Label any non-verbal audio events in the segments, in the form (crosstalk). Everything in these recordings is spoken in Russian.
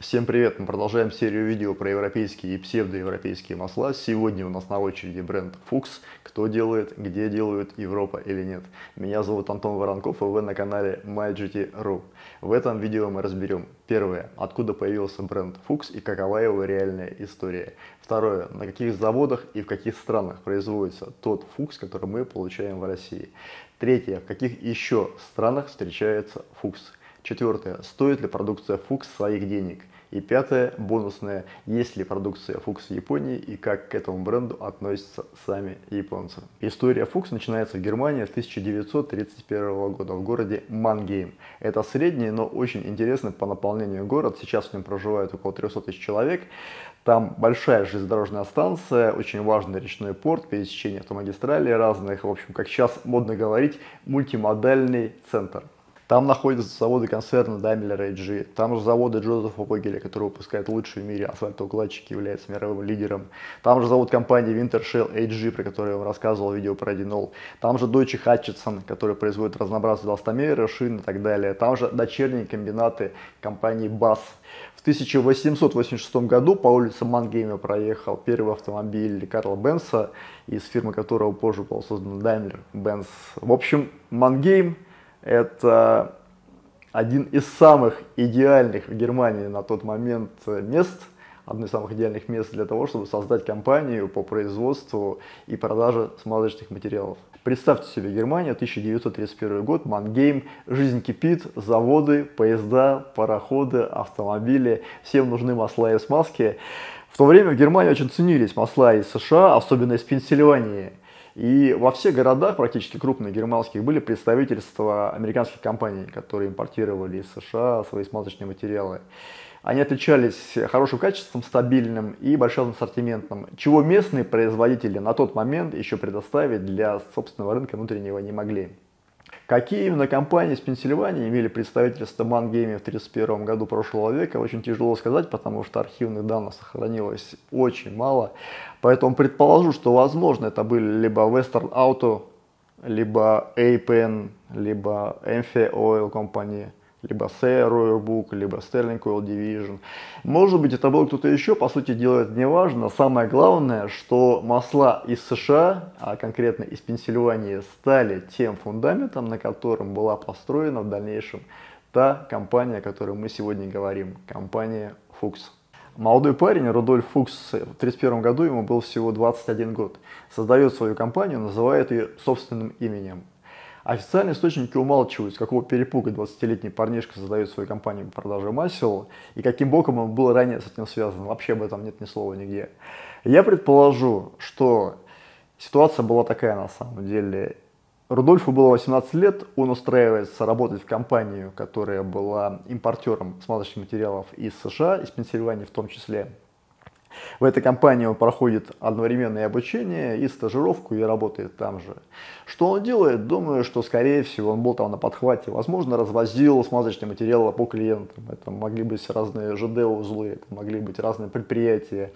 Всем привет! Мы продолжаем серию видео про европейские и псевдоевропейские масла. Сегодня у нас на очереди бренд Fuchs. Кто делает, где делают, Европа или нет. Меня зовут Антон Воронков, и вы на канале MyGT.ru. В этом видео мы разберем первое, откуда появился бренд Fuchs и какова его реальная история. Второе, на каких заводах и в каких странах производится тот Fuchs, который мы получаем в России. Третье, в каких еще странах встречается Fuchs. Четвертое. Стоит ли продукция Fuchs своих денег? И пятое, бонусное, есть ли продукция Fuchs в Японии и как к этому бренду относятся сами японцы. История Fuchs начинается в Германии 1931 года в городе Мангейм. Это средний, но очень интересный по наполнению город. Сейчас в нем проживает около 300 тысяч человек. Там большая железнодорожная станция, очень важный речной порт, пересечение автомагистралей разных. В общем, как сейчас модно говорить, мультимодальный центр. Там находятся заводы концерна Daimler AG, там же заводы Джозефа Богеля, который выпускает лучший в мире асфальтоукладчики, является мировым лидером. Там же завод компании Wintershell AG, про который я вам рассказывал в видео про Динол. Там же Deutsche Hutchison, который производит разнообразные толстомеры, шины и так далее. Там же дочерние комбинаты компании BAS. В 1886 году по улице Мангейма проехал первый автомобиль Карла Бенса, из фирмы которого позже был создан Daimler-Benz. В общем, Мангейм – это один из самых идеальных в Германии на тот момент мест, одно из самых идеальных мест для того, чтобы создать компанию по производству и продаже смазочных материалов. Представьте себе Германия, 1931 год, Мангейм, жизнь кипит, заводы, поезда, пароходы, автомобили, всем нужны масла и смазки. В то время в Германии очень ценились масла из США, особенно из Пенсильвании. И во всех городах, практически крупных германских, были представительства американских компаний, которые импортировали из США свои смазочные материалы. Они отличались хорошим качеством, стабильным и большим ассортиментом, чего местные производители на тот момент еще предоставить для собственного рынка внутреннего не могли. Какие именно компании из Пенсильвании имели представительство Мангейме в 1931 году прошлого века, очень тяжело сказать, потому что архивных данных сохранилось очень мало. Поэтому предположу, что возможно это были либо Western Auto, либо APN, либо Amphi Oil Company – либо Say Royal Book, либо Sterling Oil Division. Может быть, это был кто-то еще, по сути дела, это не важно. Самое главное, что масла из США, а конкретно из Пенсильвании, стали тем фундаментом, на котором была построена в дальнейшем та компания, о которой мы сегодня говорим, компания Fuchs. Молодой парень, Рудольф Фукс, в 1931 году ему был всего 21 год. Создает свою компанию, называет ее собственным именем. Официальные источники умалчивают, с какого перепуга 20-летний парнишка создает свою компанию по продаже масел, и каким боком он был ранее с этим связан. Вообще об этом нет ни слова нигде. Я предположу, что ситуация была такая на самом деле. Рудольфу было 18 лет, он устраивается работать в компанию, которая была импортером смазочных материалов из США, из Пенсильвании в том числе. В этой компании он проходит одновременное обучение и стажировку и работает там же. Что он делает? Думаю, что скорее всего он был там на подхвате. Возможно, развозил смазочные материалы по клиентам. Это могли быть разные ЖД-узлы, это могли быть разные предприятия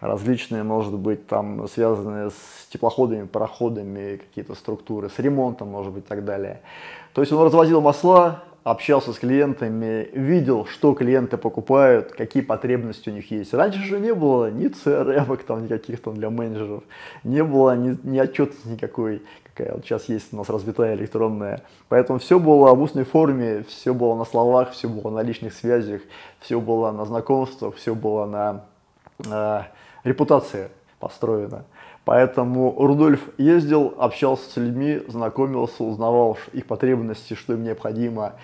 различные, может быть, там связанные с теплоходами, пароходами, какие-то структуры, с ремонтом, может быть, и так далее. То есть он развозил масла, общался с клиентами, видел, что клиенты покупают, какие потребности у них есть. Раньше же не было ни CRM, там, никаких там для менеджеров, не было ни, ни отчетности никакой, какая вот сейчас есть у нас развитая электронная. Поэтому все было в устной форме, все было на словах, все было на личных связях, все было на знакомствах, все было на э, репутации построено. Поэтому Рудольф ездил, общался с людьми, знакомился, узнавал их потребности, что им необходимо.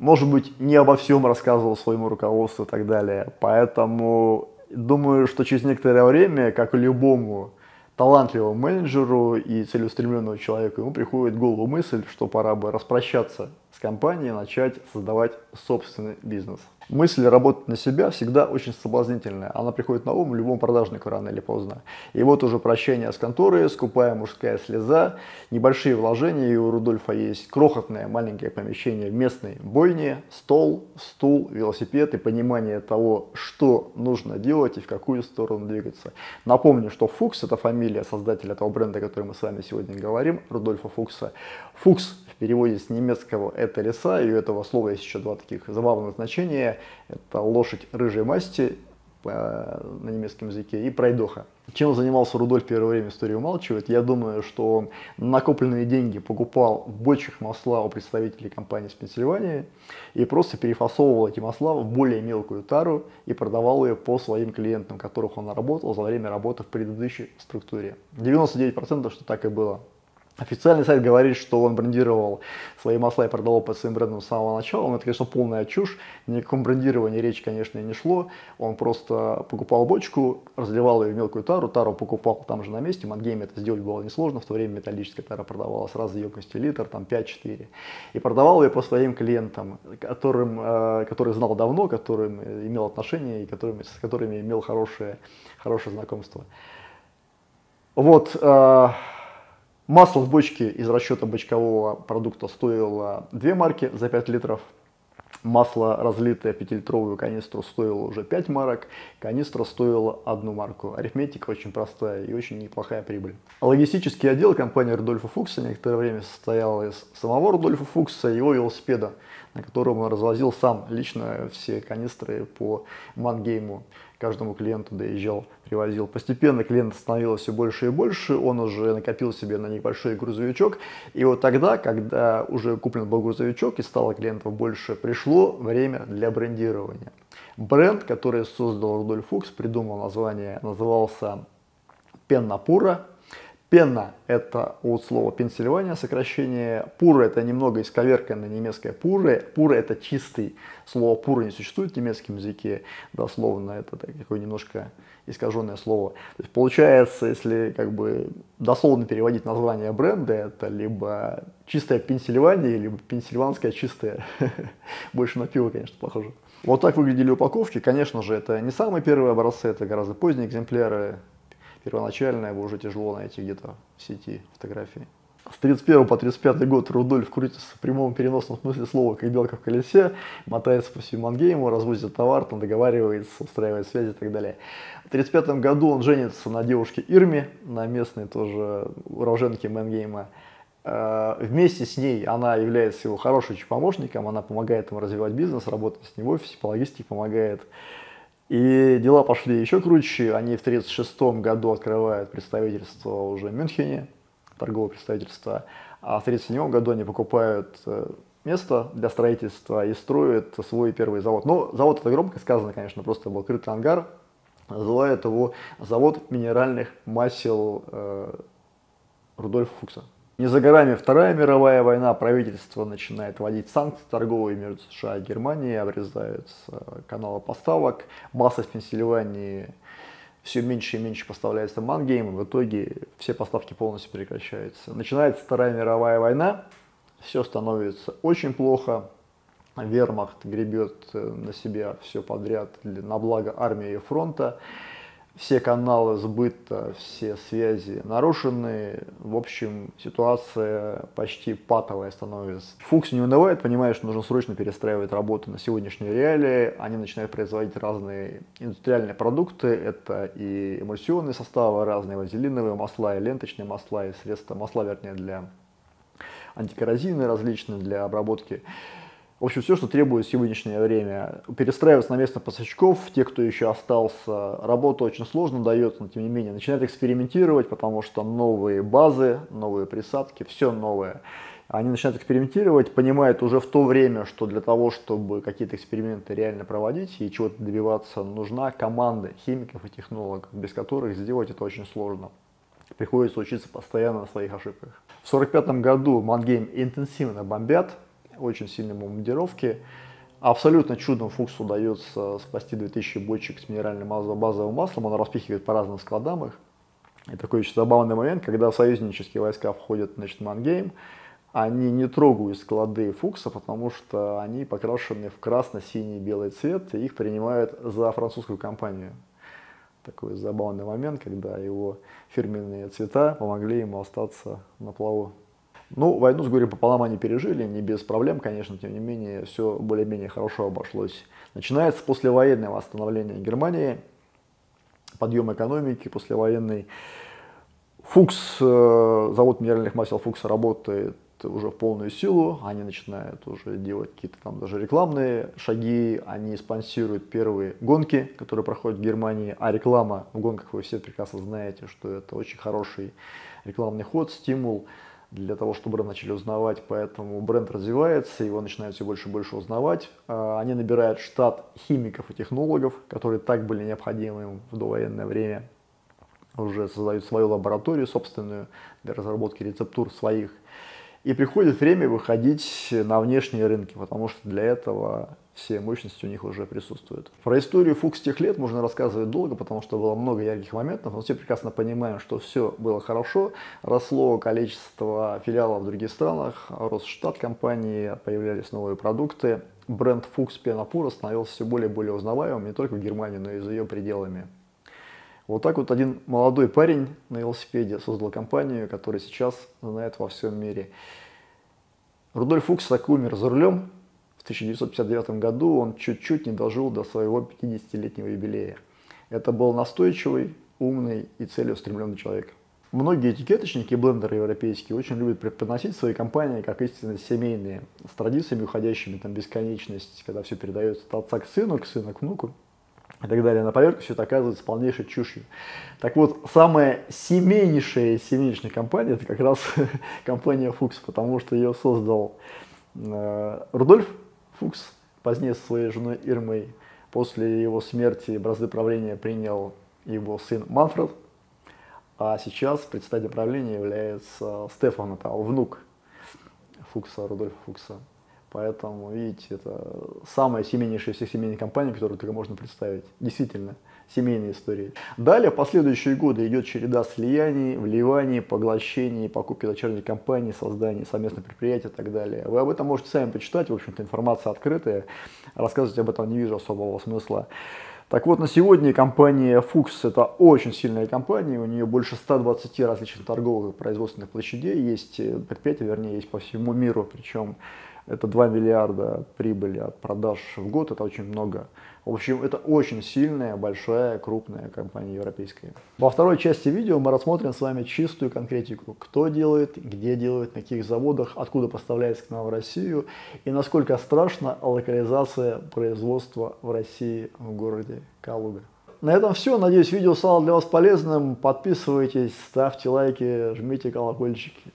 Может быть, не обо всем рассказывал своему руководству и так далее. Поэтому думаю, что через некоторое время, как и любому талантливому менеджеру и целеустремленному человеку, ему приходит в голову мысль, что пора бы распрощаться с компанией, начать создавать собственный бизнес. Мысль работать на себя всегда очень соблазнительная. Она приходит на ум любому продажнику рано или поздно. И вот уже прощение с конторы, скупая мужская слеза, небольшие вложения, и у Рудольфа есть крохотное маленькое помещение в местной бойне, стол, стул, велосипед и понимание того, что нужно делать и в какую сторону двигаться. Напомню, что Фукс это фамилия создателя того бренда, о котором мы с вами сегодня говорим, Рудольфа Фукса. Фукс в переводе с немецкого это леса, и у этого слова есть еще два таких забавных значения. Это лошадь рыжей масти на немецком языке и пройдоха. Чем занимался Рудольф первое время, история умалчивает. Я думаю, что он накопленные деньги покупал в бочках масла у представителей компании с Пенсильвании и просто перефасовывал эти масла в более мелкую тару и продавал ее по своим клиентам, которых он работал за время работы в предыдущей структуре. 99% что так и было. Официальный сайт говорит, что он брендировал свои масла и продавал по своим брендам с самого начала. Но это, конечно, полная чушь. Ни о каком брендировании речи, конечно, не шло. Он просто покупал бочку, разливал ее в мелкую тару, тару покупал там же на месте. Мангейме это сделать было несложно. В то время металлическая тара продавалась разной емкостью литр, там 5-4. И продавал ее по своим клиентам, которым, э, который знал давно, которым имел отношения и которыми, с которыми имел хорошее, хорошее знакомство. Вот. Э, Масло в бочке из расчета бочкового продукта стоило 2 марки за 5 литров. Масло, разлитое в 5-литровую канистру, стоило уже 5 марок. Канистра стоила 1 марку. Арифметика очень простая и очень неплохая прибыль. Логистический отдел компании Рудольфа Фукса некоторое время состоял из самого Рудольфа Фукса и его велосипеда, на котором он развозил сам лично все канистры по Мангейму каждому клиенту доезжал, привозил. Постепенно клиент становилось все больше и больше, он уже накопил себе на небольшой грузовичок. И вот тогда, когда уже куплен был грузовичок и стало клиентов больше, пришло время для брендирования. Бренд, который создал Рудольф Фукс, придумал название, назывался Пеннапура. Пенна – это от слова Пенсильвания сокращение. Пура – это немного исковерканное немецкое пуры. Пура – это чистый. Слово пура не существует в немецком языке. Дословно это такое немножко искаженное слово. То есть получается, если как бы дословно переводить название бренда, это либо чистая Пенсильвания, либо пенсильванская чистая. (laughs) Больше на пиво, конечно, похоже. Вот так выглядели упаковки. Конечно же, это не самые первые образцы, это гораздо поздние экземпляры первоначально его уже тяжело найти где-то в сети фотографии. С 31 по 35 год Рудольф крутится в прямом переносном смысле слова, как белка в колесе, мотается по всему Мангейму, развозит товар, там договаривается, устраивает связи и так далее. В 35 году он женится на девушке Ирме, на местной тоже уроженке Мангейма. Э, вместе с ней она является его хорошим помощником, она помогает ему развивать бизнес, работает с ним в офисе, по логистике помогает и дела пошли еще круче. Они в 1936 году открывают представительство уже в Мюнхене, торговое представительство. А в 1937 году они покупают э, место для строительства и строят свой первый завод. Но завод это громко сказано, конечно, просто был крытый ангар. Называют его завод минеральных масел э, Рудольфа Фукса. Не за горами Вторая мировая война, правительство начинает вводить санкции. Торговые между США и Германией, обрезаются. Каналы поставок, масса из Пенсильвании все меньше и меньше поставляется Мангейм, в итоге все поставки полностью прекращаются. Начинается Вторая мировая война, все становится очень плохо, вермахт гребет на себя все подряд на благо армии и фронта все каналы сбыта, все связи нарушены. В общем, ситуация почти патовая становится. Фукс не унывает, понимает, что нужно срочно перестраивать работу на сегодняшние реалии. Они начинают производить разные индустриальные продукты. Это и эмульсионные составы, разные вазелиновые масла, и ленточные масла, и средства, масла, вернее, для антикоррозийные различные, для обработки в общем, все, что требует сегодняшнее время. Перестраиваться на место поставщиков, те, кто еще остался, работа очень сложно дается, но тем не менее начинают экспериментировать, потому что новые базы, новые присадки, все новое. Они начинают экспериментировать, понимают уже в то время, что для того, чтобы какие-то эксперименты реально проводить и чего-то добиваться, нужна команда химиков и технологов, без которых сделать это очень сложно. Приходится учиться постоянно на своих ошибках. В 1945 году Мангейм интенсивно бомбят, очень сильной бомбардировки. Абсолютно чудом Фуксу удается спасти 2000 бочек с минеральным базовым маслом, он распихивает по разным складам их. И такой очень забавный момент, когда союзнические войска входят значит, в Мангейм, они не трогают склады Фукса, потому что они покрашены в красно-синий белый цвет, и их принимают за французскую компанию. Такой забавный момент, когда его фирменные цвета помогли ему остаться на плаву. Ну, войну с горем пополам они пережили, не без проблем, конечно, тем не менее, все более-менее хорошо обошлось. Начинается послевоенное восстановление Германии, подъем экономики послевоенный. Фукс, э, завод минеральных масел Фукса работает уже в полную силу, они начинают уже делать какие-то там даже рекламные шаги, они спонсируют первые гонки, которые проходят в Германии, а реклама в гонках вы все прекрасно знаете, что это очень хороший рекламный ход, стимул для того, чтобы бренд начали узнавать, поэтому бренд развивается, его начинают все больше и больше узнавать. А, они набирают штат химиков и технологов, которые так были необходимы им в довоенное время, уже создают свою лабораторию собственную для разработки рецептур своих. И приходит время выходить на внешние рынки, потому что для этого все мощности у них уже присутствуют. Про историю Фукс тех лет можно рассказывать долго, потому что было много ярких моментов, но все прекрасно понимаем, что все было хорошо, росло количество филиалов в других странах, рос штат компании, появлялись новые продукты. Бренд Фукс Пенопура становился все более и более узнаваемым не только в Германии, но и за ее пределами. Вот так вот один молодой парень на велосипеде создал компанию, которая сейчас знает во всем мире. Рудольф Фукс так умер за рулем в 1959 году. Он чуть-чуть не дожил до своего 50-летнего юбилея. Это был настойчивый, умный и целеустремленный человек. Многие этикеточники и блендеры европейские очень любят преподносить свои компании как истинно семейные, с традициями, уходящими там бесконечность, когда все передается от отца к сыну, к сыну к внуку и так далее. На поверку все это оказывается полнейшей чушью. Так вот, самая семейнейшая семейничная компания, это как раз (laughs) компания Фукс, потому что ее создал э, Рудольф Фукс, позднее со своей женой Ирмой. После его смерти бразды правления принял его сын Манфред, а сейчас председателем правления является Стефан, это внук Фукса, Рудольфа Фукса. Поэтому, видите, это самая семейнейшая из всех семейных компаний, которую только можно представить. Действительно, семейные истории. Далее, в последующие годы идет череда слияний, вливаний, поглощений, покупки дочерней компании, создания совместных предприятий и так далее. Вы об этом можете сами почитать, в общем-то, информация открытая. Рассказывать об этом не вижу особого смысла. Так вот, на сегодня компания Fuchs это очень сильная компания, у нее больше 120 различных торговых и производственных площадей, есть предприятия, вернее, есть по всему миру, причем это 2 миллиарда прибыли от продаж в год, это очень много. В общем, это очень сильная, большая, крупная компания европейская. Во второй части видео мы рассмотрим с вами чистую конкретику. Кто делает, где делает, на каких заводах, откуда поставляется к нам в Россию и насколько страшна локализация производства в России в городе Калуга. На этом все. Надеюсь, видео стало для вас полезным. Подписывайтесь, ставьте лайки, жмите колокольчики.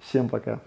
Всем пока.